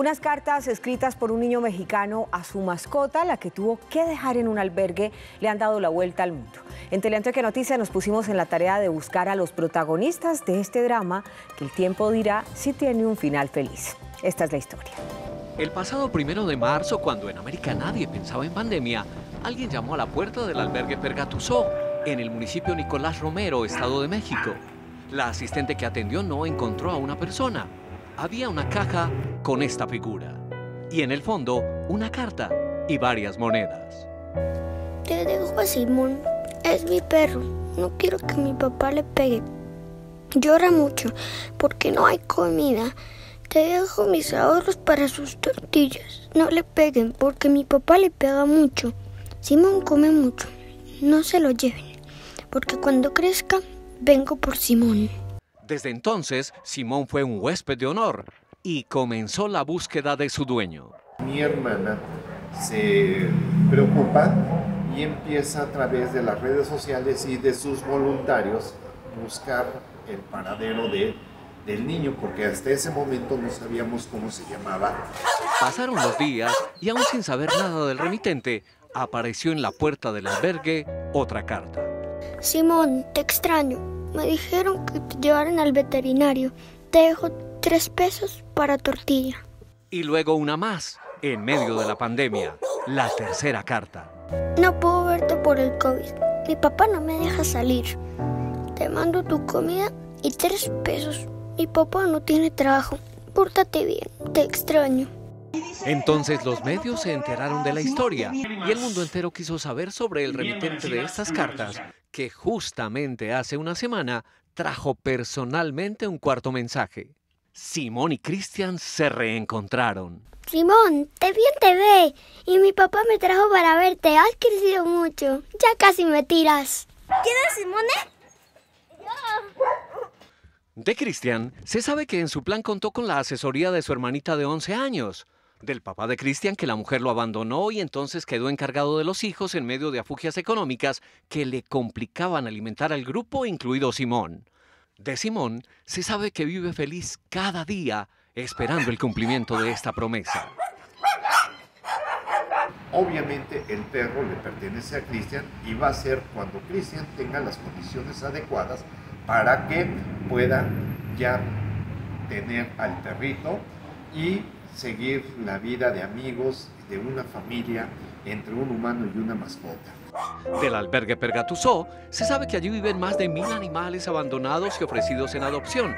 Unas cartas escritas por un niño mexicano a su mascota, la que tuvo que dejar en un albergue, le han dado la vuelta al mundo. En Teleantioquia Noticias nos pusimos en la tarea de buscar a los protagonistas de este drama que el tiempo dirá si tiene un final feliz. Esta es la historia. El pasado primero de marzo, cuando en América nadie pensaba en pandemia, alguien llamó a la puerta del albergue Pergatusó, en el municipio Nicolás Romero, Estado de México. La asistente que atendió no encontró a una persona. Había una caja con esta figura. Y en el fondo, una carta y varias monedas. Te dejo a Simón. Es mi perro. No quiero que mi papá le pegue. Llora mucho porque no hay comida. Te dejo mis ahorros para sus tortillas. No le peguen porque mi papá le pega mucho. Simón come mucho. No se lo lleven porque cuando crezca vengo por Simón. Desde entonces, Simón fue un huésped de honor y comenzó la búsqueda de su dueño. Mi hermana se preocupa y empieza a través de las redes sociales y de sus voluntarios buscar el paradero de, del niño, porque hasta ese momento no sabíamos cómo se llamaba. Pasaron los días y aún sin saber nada del remitente, apareció en la puerta del albergue otra carta. Simón, te extraño. Me dijeron que te llevaran al veterinario. Te dejo tres pesos para tortilla. Y luego una más, en medio de la pandemia, la tercera carta. No puedo verte por el COVID. Mi papá no me deja salir. Te mando tu comida y tres pesos. Mi papá no tiene trabajo. Pórtate bien, te extraño. Entonces los medios se enteraron de la historia y el mundo entero quiso saber sobre el remitente de estas cartas, que justamente hace una semana trajo personalmente un cuarto mensaje. Simón y Cristian se reencontraron. Simón, te vi en TV y mi papá me trajo para verte. Has crecido mucho. Ya casi me tiras. ¿Quién es Simone? De Cristian, se sabe que en su plan contó con la asesoría de su hermanita de 11 años, del papá de Cristian que la mujer lo abandonó y entonces quedó encargado de los hijos en medio de afugias económicas que le complicaban alimentar al grupo, incluido Simón. De Simón se sabe que vive feliz cada día esperando el cumplimiento de esta promesa. Obviamente el perro le pertenece a Cristian y va a ser cuando Cristian tenga las condiciones adecuadas para que pueda ya tener al perrito y seguir la vida de amigos, de una familia, entre un humano y una mascota. Del albergue Pergatusó se sabe que allí viven más de mil animales abandonados y ofrecidos en adopción.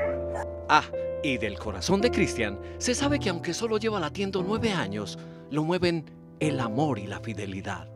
Ah, y del corazón de Cristian se sabe que aunque solo lleva latiendo nueve años, lo mueven el amor y la fidelidad.